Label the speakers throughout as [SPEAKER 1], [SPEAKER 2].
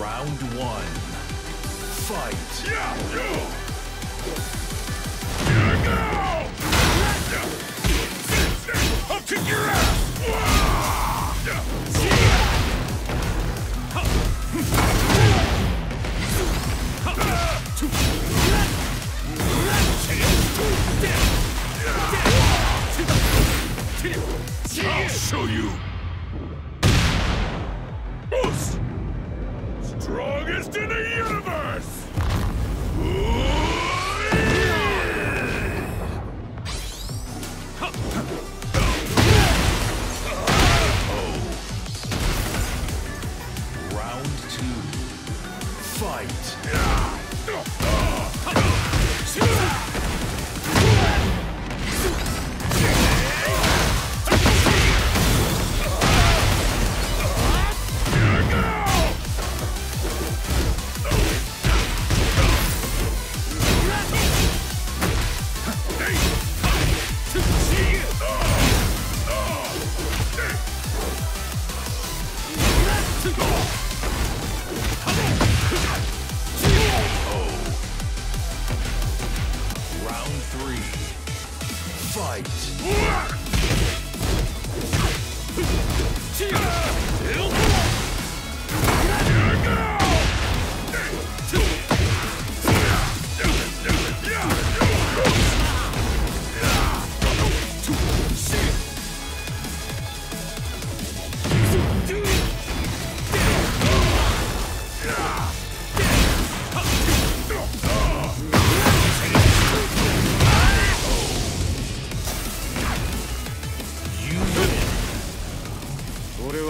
[SPEAKER 1] Round one. Fight.
[SPEAKER 2] I'll kick your ass! I'll show you! Strongest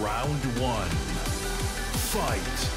[SPEAKER 1] Round one. Fight.